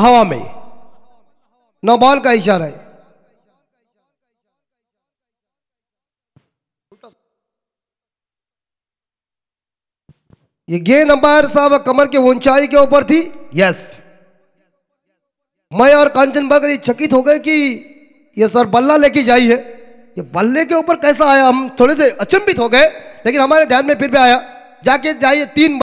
हवा में। नौ बॉल का इशारा है। ये गेंद अंपायर साहब कमर की ऊंचाई के ऊपर थी। यस मैं और कांचन बर्गर चकित हो गए कि ये सर बल्ला लेके जाई है। ये बल्ले के ऊपर कैसा आया? हम थोड़े से अचंभित हो गए लेकिन हमारे ध्यान में फिर भी आया। जाके जाइए तीन